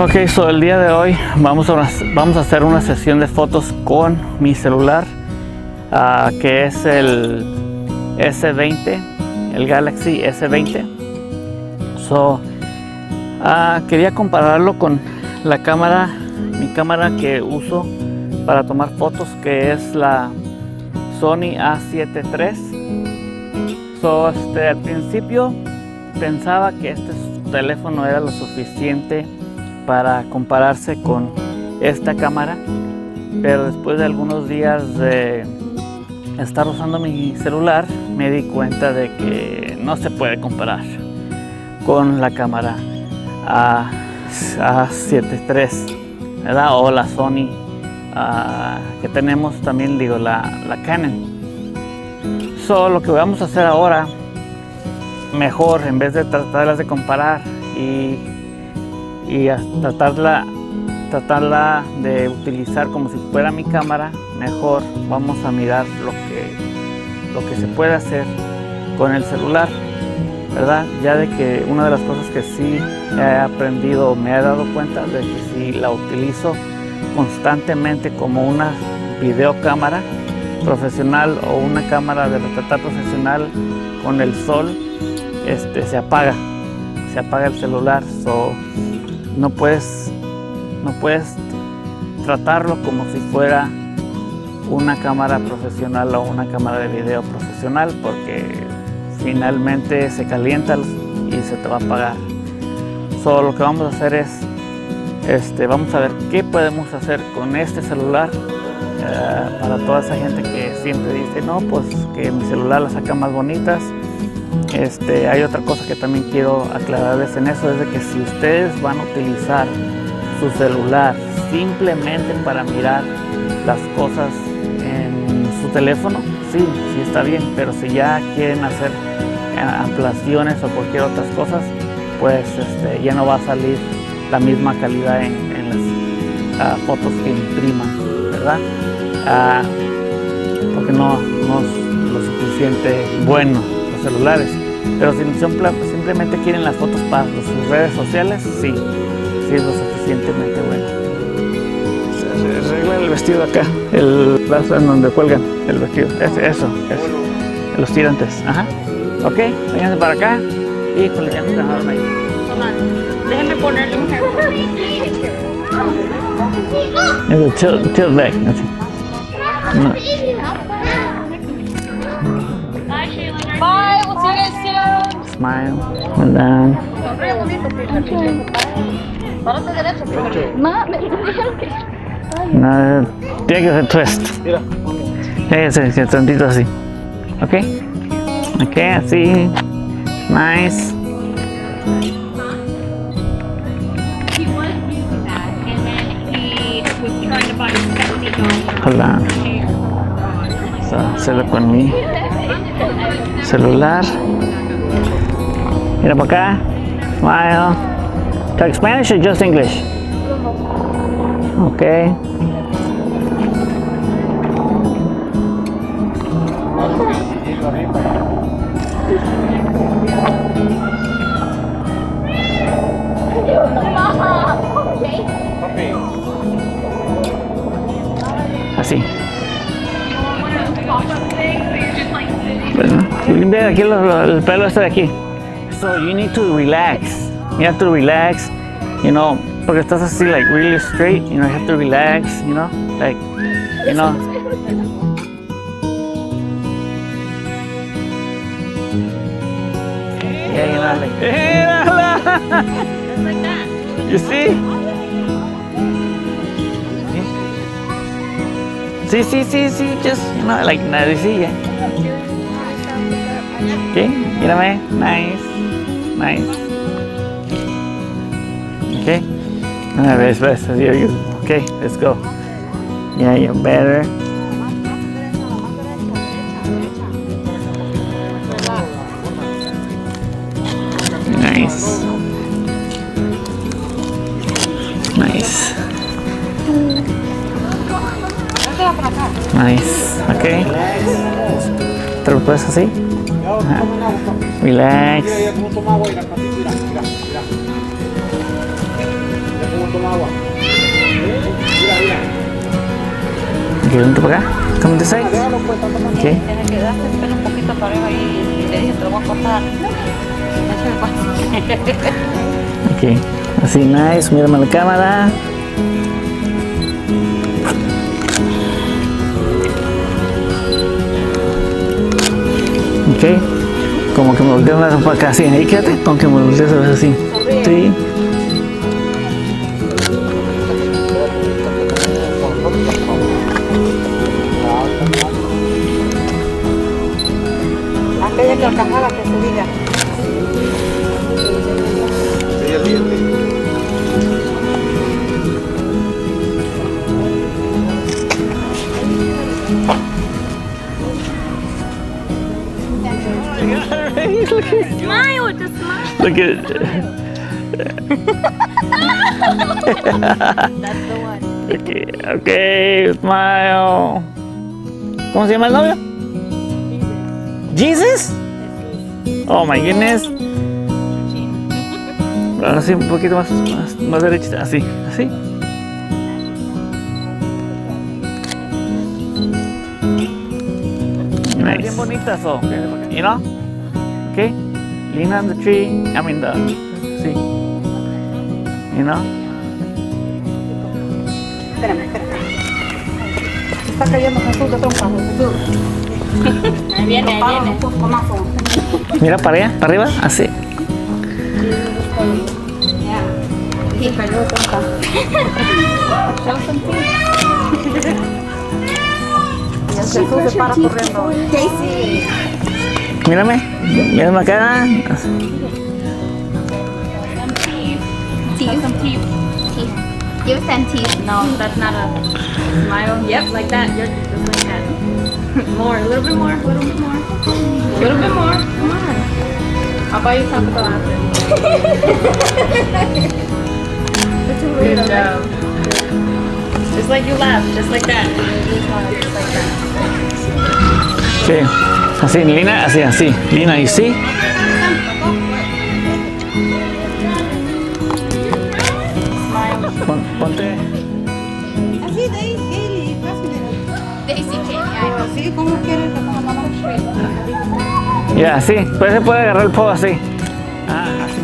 Ok, so el día de hoy vamos a, vamos a hacer una sesión de fotos con mi celular, ah, que es el S20, el Galaxy S20. So, ah, quería compararlo con la cámara, mi cámara que uso para tomar fotos, que es la Sony A7 III. So, este, al principio pensaba que este teléfono era lo suficiente para compararse con esta cámara, pero después de algunos días de estar usando mi celular me di cuenta de que no se puede comparar con la cámara A, 7 III ¿verdad? o la Sony que tenemos también digo la, la Canon so, lo que vamos a hacer ahora mejor en vez de tratarlas de comparar y, y tratarla, tratarla de utilizar como si fuera mi cámara, mejor vamos a mirar lo que, lo que se puede hacer con el celular, ¿verdad? Ya de que una de las cosas que sí he aprendido, me he dado cuenta de que si la utilizo constantemente como una videocámara profesional o una cámara de retratar profesional con el sol, este, se apaga, se apaga el celular, no puedes, no puedes tratarlo como si fuera una cámara profesional o una cámara de video profesional porque finalmente se calienta y se te va a apagar. So, lo que vamos a hacer es, este, vamos a ver qué podemos hacer con este celular eh, para toda esa gente que siempre dice, no, pues que mi celular la saca más bonitas. Este, hay otra cosa que también quiero aclararles en eso, es de que si ustedes van a utilizar su celular simplemente para mirar las cosas en su teléfono, sí, sí está bien, pero si ya quieren hacer eh, ampliaciones o cualquier otras cosas, pues este, ya no va a salir la misma calidad en, las ah, fotos que impriman, ¿verdad? Ah, porque no, no es lo suficiente bueno los celulares. Pero si simplemente quieren las fotos para sus redes sociales, sí, sí es lo suficientemente bueno. Se arregla el vestido acá, el brazo en donde cuelgan el vestido. eso, eso. Los tirantes. Ajá. Ok, vénganse para acá. y ya nos dejaron ahí. Déjenme ponerle un Tilt, tilt back. Así. No. Smile. And then. No, tiene que ser twist. Tiene que tantito así. ¿Ok? Ok, así. Nice. He was using that, and then he was trying to buy $70 Hold on. So, hacerlo con mi celular. Mira para acá. Smile. Talk Spanish or just English? Okay. Así. Bueno, limpia aquí el pelo este de aquí. So you need to relax. You have to relax, you know, porque estás así like really straight, you know, you have to relax, you know, like, you know. Yeah, you know, like, hey, Lala. You see? Sí, sí, sí, sí, just, you know, like, nadecilla. Okay, mírame, nice, nice. Okay, a ver, espera, espera, here you, okay, let's go. Yeah, you're better. Nice. Nice. Nice. Okay. ¿Te lo puedes así? Nah, relax. Okay, untuk apa? Kamu to Oke. Okay. Okay. Así nice, mira la cámara. Ok. Como que me volteo una para acá, así. Ahí quédate. Como que me veces así. Sí. Aquella que Smile, just smile. Look at That's the one. Okay, okay, smile. ¿Cómo se llama el novio? Jesus. Oh my goodness. Ahora sí, un poquito más, más, más derechita, así, así. Nice. Bien bonitas, so, you know? Okay, lean on the tree. I mean the, sí. You know? Espérame, espérame. Se está cayendo Jesús de trompa, Jesús. Ahí viene, ahí Paro, viene. Jesús, comazo. Mira para allá, para arriba, así. Sí, trompa. Jesús se para corriendo. Daisy. Mírame, mírame acá. Teeth. Some teeth. Teeth. Give us them teeth. No, that's not a smile. Yep, like that. You're just like that. more, a little bit more, a little bit more. A little bit more. Come on. I'll buy you Taco Bell after. Good job. Just like you laughed, just like that. Just like that. Sí, así, Lina, así, así. Lina, y sí. Pon- ponte. Así, Daisy, fácil. Daisy Kane. Yeah. Así, como quieres, como mamá. Ya, así. Pues se puede agarrar el pavo así. Ah, así.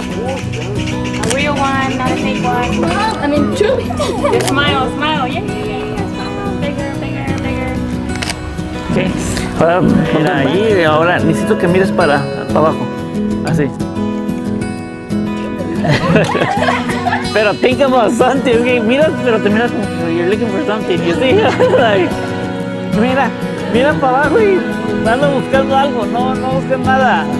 A real one, not a fake one. I mean. Just smile, smile. Yeah, yeah, yeah, yeah. Smile. Bigger, bigger, bigger. Ahora, mira ahí, ahora necesito que mires para, para abajo. Así. pero think about something, okay? Mira, pero te miras como que you're looking for something, you see? Like, mira, mira para abajo y ando buscando algo, no, no busques nada.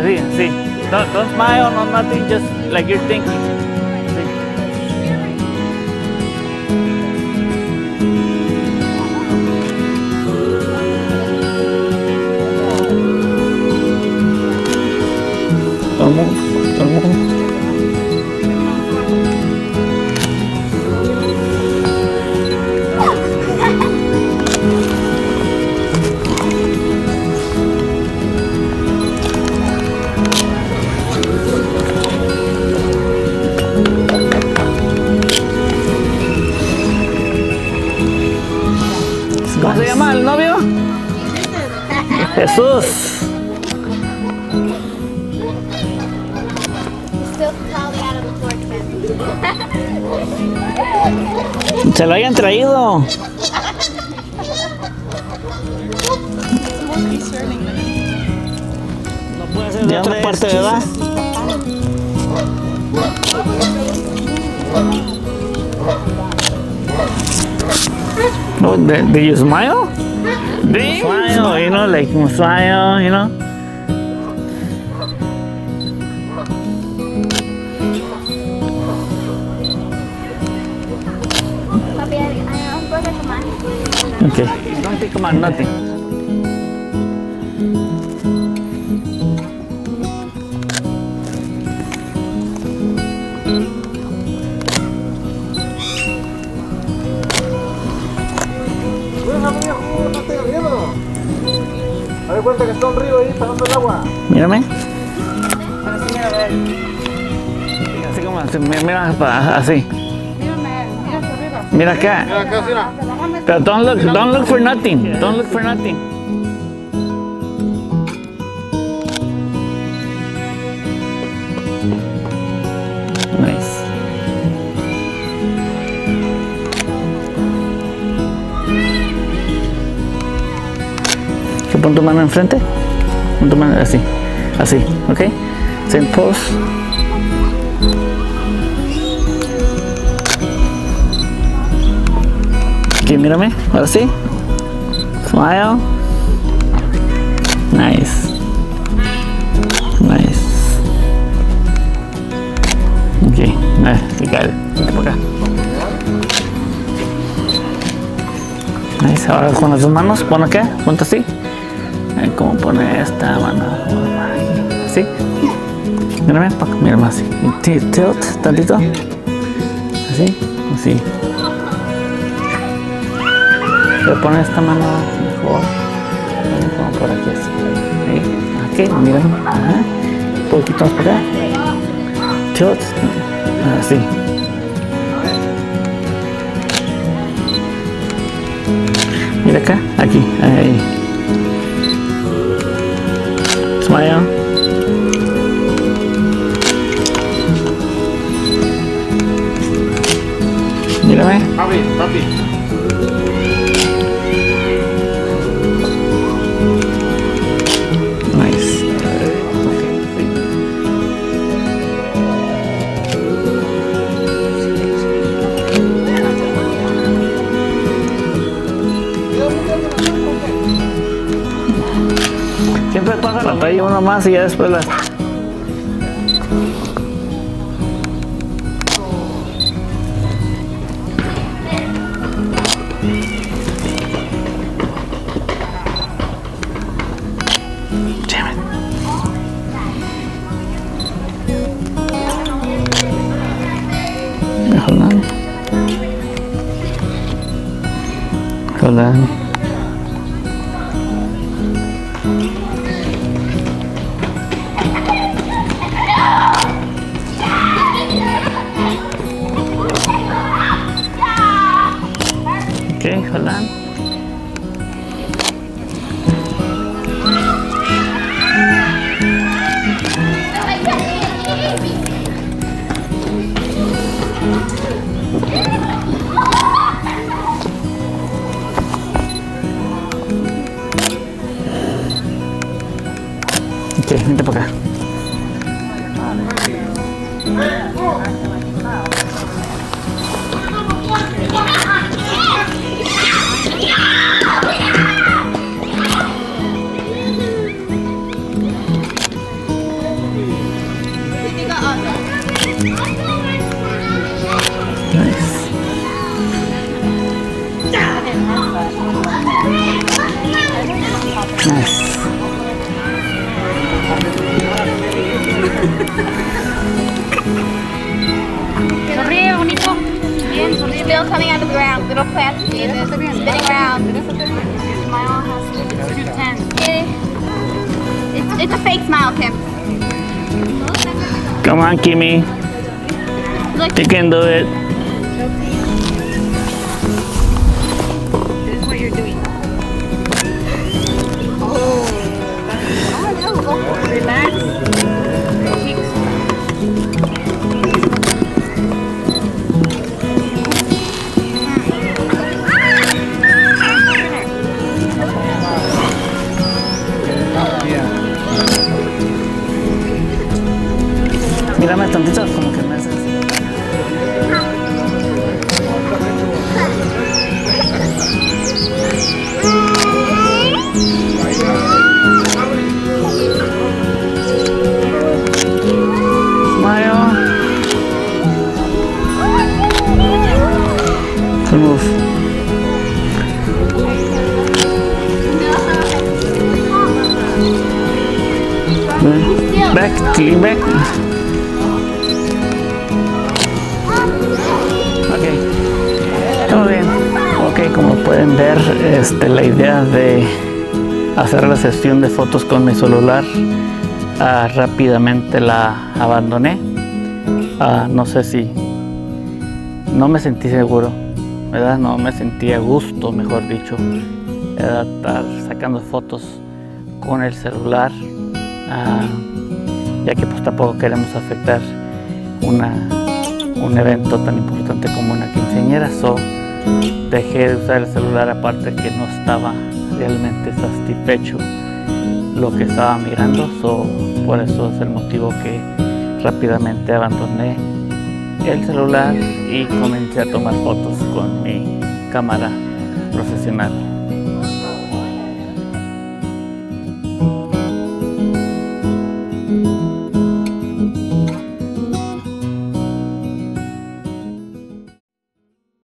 Así, así. Don't, don't smile, no nothing, just like you're thinking. Jesús. Se lo hayan traído. De otra parte, ¿verdad? Do, do you smile? Do you smile? You know, like you smile, you know? Papi, I, I, I'm going to come on. Okay. Don't take on nothing. Ver, cuenta que está un río ahí parando el agua. Mírame. Así, como así, mi- mira así. Mírame, mira hacia arriba. Mira acá. Mira acá, mira. Pero don't look, don't look for nothing. Don't look for nothing. Pon tu mano enfrente? Pon tu mano así. Así, ¿ok? Same pose. Aquí, mírame. Ahora sí. Smile. Nice. Nice. Ok, eh, igual. Vente por acá. Nice. Ahora con las dos manos, pon acá, ponte así. Ay, ¿Cómo pone esta mano? Así. Mírame, mírame así. Tilt, tantito. Así, así. Pero pone esta mano mejor. Pone Como por aquí así. Ahí. Aquí, mírame. Ajá. Un poquito más por acá. Tilt. Así. Mira acá, aquí, ahí. Smile. Mírame. Papi, papi. Siempre pasa la talla uno más y ya después la. Damn Ok, vente para acá. Nice. Nice. It's, a fake smile, Kim. Come on, Kimmy. Look, You can do it. Como pueden ver, este, la idea de hacer la sesión de fotos con mi celular ah, rápidamente la abandoné. Ah, no sé si, no me sentí seguro ¿verdad? No me sentía a gusto, mejor dicho, estar sacando fotos con el celular, ah, ya que pues tampoco queremos afectar un evento tan importante como una quinceañera. Dejé de usar el celular aparte que no estaba realmente satisfecho lo que estaba mirando. So, por eso es el motivo que rápidamente abandoné el celular y comencé a tomar fotos con mi cámara profesional.